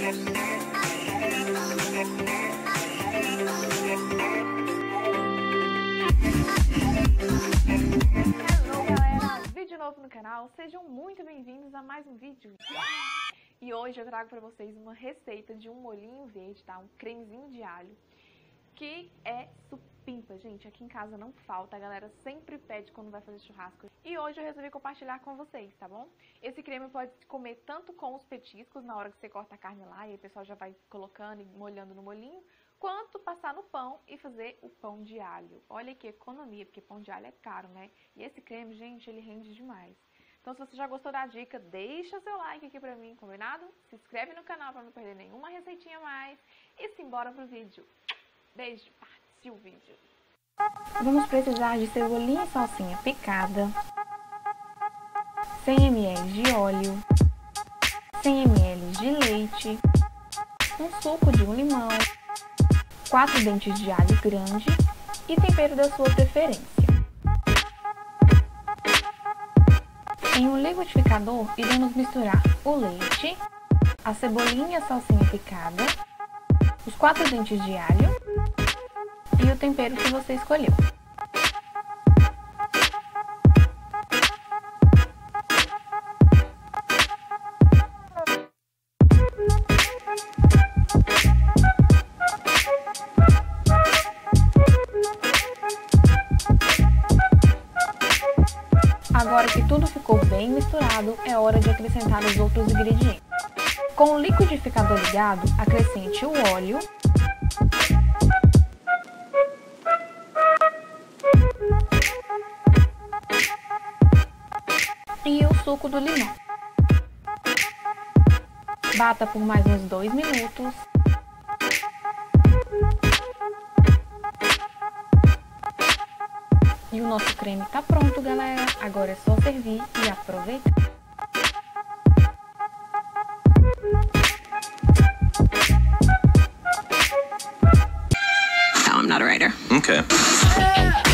Hello galera, vídeo novo no canal, sejam muito bem-vindos a mais um vídeo. E hoje eu trago pra vocês uma receita de um molhinho verde, tá? Um cremezinho de alho, que é gente. Aqui em casa não falta, a galera sempre pede quando vai fazer churrasco. E hoje eu resolvi compartilhar com vocês, tá bom? Esse creme pode comer tanto com os petiscos, na hora que você corta a carne lá, e o pessoal já vai colocando e molhando no molhinho, quanto passar no pão e fazer o pão de alho. Olha que economia, porque pão de alho é caro, né? E esse creme, gente, ele rende demais. Então, se você já gostou da dica, deixa seu like aqui pra mim, combinado? Se inscreve no canal pra não perder nenhuma receitinha mais. E simbora pro vídeo. Beijo, partiu o vídeo. Vamos precisar de cebolinha e salsinha picada, 100 ml de óleo, 100 ml de leite, um suco de um limão, 4 dentes de alho grande e tempero da sua preferência. Em um liquidificador, iremos misturar o leite, a cebolinha e a salsinha picada, os 4 dentes de alho e o tempero que você escolheu. Agora que tudo ficou bem misturado, é hora de acrescentar os outros ingredientes. Com o liquidificador ligado, acrescente o óleo, suco do limão. Bata por mais uns dois minutos. E o nosso creme tá pronto, galera. Agora é só servir e aproveitar. No, I'm not a writer. Okay.